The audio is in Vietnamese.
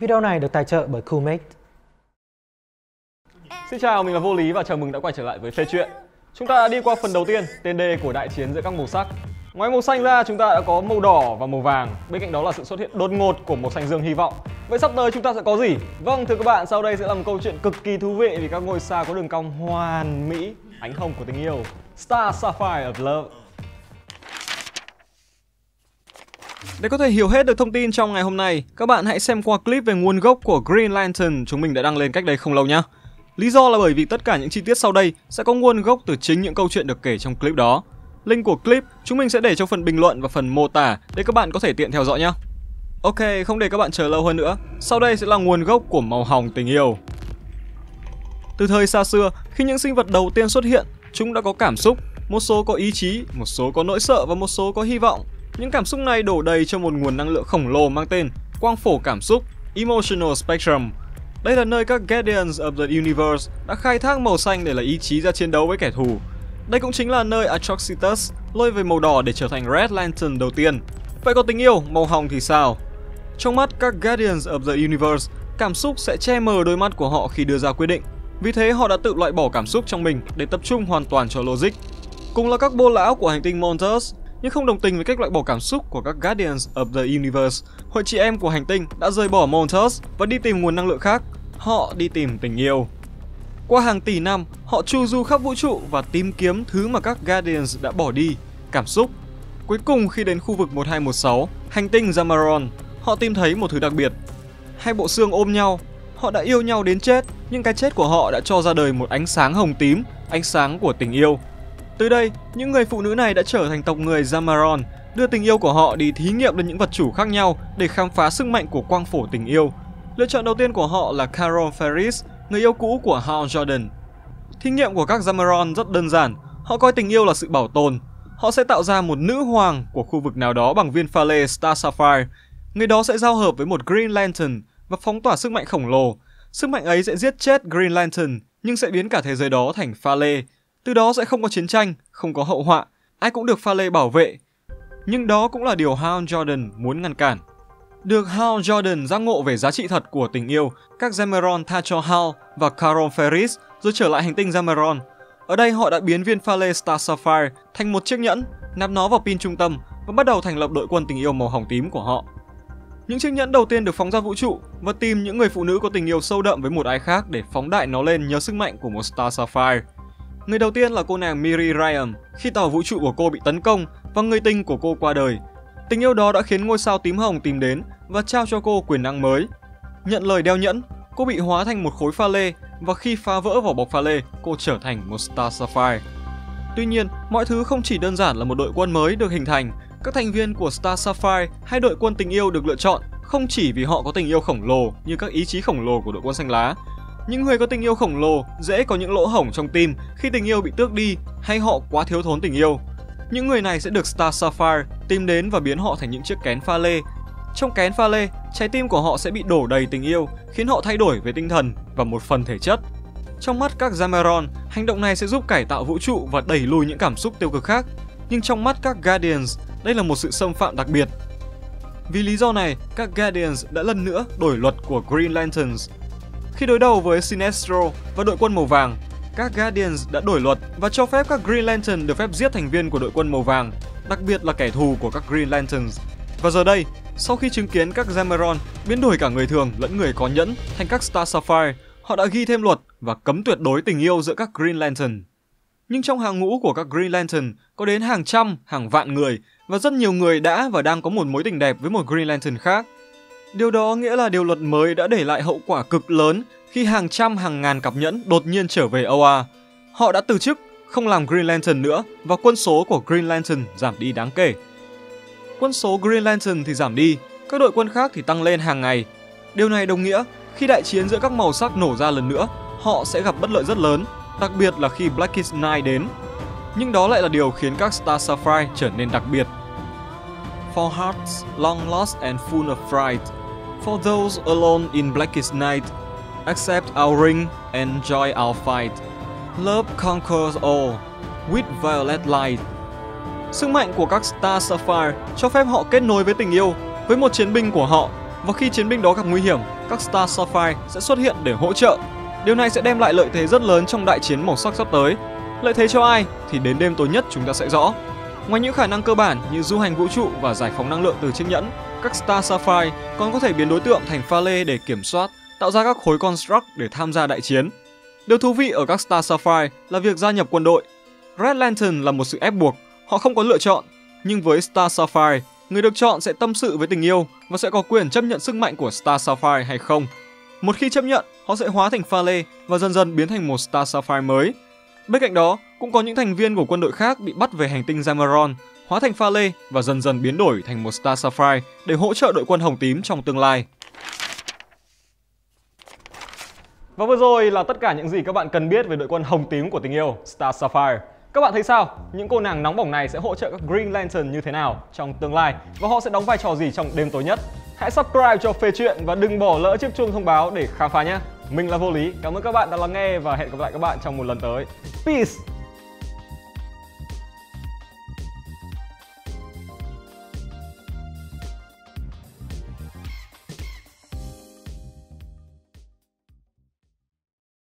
Video này được tài trợ bởi Coolmate. Xin chào, mình là Vô Lý và chào mừng đã quay trở lại với Phê Chuyện. Chúng ta đã đi qua phần đầu tiên, tên đề của đại chiến giữa các màu sắc. Ngoài màu xanh ra, chúng ta đã có màu đỏ và màu vàng. Bên cạnh đó là sự xuất hiện đột ngột của màu xanh dương hy vọng. Vậy sắp tới chúng ta sẽ có gì? Vâng, thưa các bạn, sau đây sẽ là một câu chuyện cực kỳ thú vị vì các ngôi sao có đường cong hoàn mỹ, ánh hồng của tình yêu. Star Sapphire of Love. Để có thể hiểu hết được thông tin trong ngày hôm nay, các bạn hãy xem qua clip về nguồn gốc của Green Lantern chúng mình đã đăng lên cách đây không lâu nhé. Lý do là bởi vì tất cả những chi tiết sau đây sẽ có nguồn gốc từ chính những câu chuyện được kể trong clip đó. Link của clip chúng mình sẽ để trong phần bình luận và phần mô tả để các bạn có thể tiện theo dõi nhé. Ok, không để các bạn chờ lâu hơn nữa, sau đây sẽ là nguồn gốc của màu hồng tình yêu. Từ thời xa xưa, khi những sinh vật đầu tiên xuất hiện, chúng đã có cảm xúc, một số có ý chí, một số có nỗi sợ và một số có hy vọng. Những cảm xúc này đổ đầy cho một nguồn năng lượng khổng lồ mang tên quang phổ cảm xúc, Emotional Spectrum. Đây là nơi các Guardians of the Universe đã khai thác màu xanh để là ý chí ra chiến đấu với kẻ thù. Đây cũng chính là nơi Atroxitus lôi về màu đỏ để trở thành Red Lantern đầu tiên. Vậy còn tình yêu, màu hồng thì sao? Trong mắt các Guardians of the Universe, cảm xúc sẽ che mờ đôi mắt của họ khi đưa ra quyết định. Vì thế họ đã tự loại bỏ cảm xúc trong mình để tập trung hoàn toàn cho logic. Cùng là các bô lão của hành tinh Montus, nhưng không đồng tình với cách loại bỏ cảm xúc của các Guardians of the Universe, hội chị em của hành tinh đã rời bỏ Montes và đi tìm nguồn năng lượng khác. Họ đi tìm tình yêu. Qua hàng tỷ năm, họ chu du khắp vũ trụ và tìm kiếm thứ mà các Guardians đã bỏ đi, cảm xúc. Cuối cùng khi đến khu vực 1216, hành tinh Zamaron, họ tìm thấy một thứ đặc biệt. Hai bộ xương ôm nhau, họ đã yêu nhau đến chết, nhưng cái chết của họ đã cho ra đời một ánh sáng hồng tím, ánh sáng của tình yêu. Từ đây, những người phụ nữ này đã trở thành tộc người Zamaron, đưa tình yêu của họ đi thí nghiệm lên những vật chủ khác nhau để khám phá sức mạnh của quang phổ tình yêu. Lựa chọn đầu tiên của họ là Carol Ferris, người yêu cũ của Hal Jordan. Thí nghiệm của các Zamaron rất đơn giản, họ coi tình yêu là sự bảo tồn. Họ sẽ tạo ra một nữ hoàng của khu vực nào đó bằng viên pha lê Star Sapphire. Người đó sẽ giao hợp với một Green Lantern và phóng tỏa sức mạnh khổng lồ. Sức mạnh ấy sẽ giết chết Green Lantern nhưng sẽ biến cả thế giới đó thành pha lê. Từ đó sẽ không có chiến tranh, không có hậu họa, ai cũng được pha lê bảo vệ. Nhưng đó cũng là điều Hal Jordan muốn ngăn cản. Được Hal Jordan giác ngộ về giá trị thật của tình yêu, các Zemeron tha cho Hal và Carol Ferris rồi trở lại hành tinh Zemeron. Ở đây họ đã biến viên pha lê Star Sapphire thành một chiếc nhẫn, nạp nó vào pin trung tâm và bắt đầu thành lập đội quân tình yêu màu hồng tím của họ. Những chiếc nhẫn đầu tiên được phóng ra vũ trụ và tìm những người phụ nữ có tình yêu sâu đậm với một ai khác để phóng đại nó lên nhờ sức mạnh của một Star Sapphire. Người đầu tiên là cô nàng Miri Ryan khi tàu vũ trụ của cô bị tấn công và người tình của cô qua đời. Tình yêu đó đã khiến ngôi sao tím hồng tìm đến và trao cho cô quyền năng mới. Nhận lời đeo nhẫn, cô bị hóa thành một khối pha lê và khi phá vỡ vỏ bọc pha lê, cô trở thành một Star Sapphire. Tuy nhiên, mọi thứ không chỉ đơn giản là một đội quân mới được hình thành. Các thành viên của Star Sapphire hay đội quân tình yêu được lựa chọn không chỉ vì họ có tình yêu khổng lồ như các ý chí khổng lồ của đội quân xanh lá. Những người có tình yêu khổng lồ dễ có những lỗ hổng trong tim khi tình yêu bị tước đi hay họ quá thiếu thốn tình yêu. Những người này sẽ được Star Sapphire tìm đến và biến họ thành những chiếc kén pha lê. Trong kén pha lê, trái tim của họ sẽ bị đổ đầy tình yêu, khiến họ thay đổi về tinh thần và một phần thể chất. Trong mắt các Zameron, hành động này sẽ giúp cải tạo vũ trụ và đẩy lùi những cảm xúc tiêu cực khác. Nhưng trong mắt các Guardians, đây là một sự xâm phạm đặc biệt. Vì lý do này, các Guardians đã lần nữa đổi luật của Green Lanterns. Khi đối đầu với Sinestro và đội quân màu vàng, các Guardians đã đổi luật và cho phép các Green Lantern được phép giết thành viên của đội quân màu vàng, đặc biệt là kẻ thù của các Green Lanterns. Và giờ đây, sau khi chứng kiến các Zameron biến đổi cả người thường lẫn người có nhẫn thành các Star Sapphire, họ đã ghi thêm luật và cấm tuyệt đối tình yêu giữa các Green Lantern. Nhưng trong hàng ngũ của các Green Lantern có đến hàng trăm, hàng vạn người và rất nhiều người đã và đang có một mối tình đẹp với một Green Lantern khác. Điều đó nghĩa là điều luật mới đã để lại hậu quả cực lớn khi hàng trăm hàng ngàn cặp nhẫn đột nhiên trở về OA. Họ đã từ chức, không làm Green Lantern nữa và quân số của Green Lantern giảm đi đáng kể. Quân số Green Lantern thì giảm đi, các đội quân khác thì tăng lên hàng ngày. Điều này đồng nghĩa khi đại chiến giữa các màu sắc nổ ra lần nữa, họ sẽ gặp bất lợi rất lớn, đặc biệt là khi Blackest Night đến. Nhưng đó lại là điều khiến các Star Sapphire trở nên đặc biệt. For hearts long lost and full of fright, for those alone in blackest night, accept our ring and join our fight. Love conquers all, with violet light. Sức mạnh của các Star Sapphire cho phép họ kết nối với tình yêu, với một chiến binh của họ, Và khi chiến binh đó gặp nguy hiểm, các Star Sapphire sẽ xuất hiện để hỗ trợ. Điều này sẽ đem lại lợi thế rất lớn trong đại chiến màu sắc sắp tới. Lợi thế cho ai thì đến đêm tối nhất chúng ta sẽ rõ. Ngoài những khả năng cơ bản như du hành vũ trụ và giải phóng năng lượng từ chiếc nhẫn, các Star Sapphire còn có thể biến đối tượng thành pha lê để kiểm soát, tạo ra các khối construct để tham gia đại chiến. Điều thú vị ở các Star Sapphire là việc gia nhập quân đội. Red Lantern là một sự ép buộc, họ không có lựa chọn. Nhưng với Star Sapphire, người được chọn sẽ tâm sự với tình yêu và sẽ có quyền chấp nhận sức mạnh của Star Sapphire hay không. Một khi chấp nhận, họ sẽ hóa thành pha lê và dần dần biến thành một Star Sapphire mới. Bên cạnh đó, cũng có những thành viên của quân đội khác bị bắt về hành tinh Zamaron, hóa thành pha lê và dần dần biến đổi thành một Star Sapphire để hỗ trợ đội quân hồng tím trong tương lai. Và vừa rồi là tất cả những gì các bạn cần biết về đội quân hồng tím của tình yêu Star Sapphire. Các bạn thấy sao? Những cô nàng nóng bỏng này sẽ hỗ trợ các Green Lantern như thế nào trong tương lai và họ sẽ đóng vai trò gì trong đêm tối nhất? Hãy subscribe cho Phê Chuyện và đừng bỏ lỡ chiếc chuông thông báo để khám phá nhé. Mình là Vô Lý, cảm ơn các bạn đã lắng nghe và hẹn gặp lại các bạn trong một lần tới. Peace!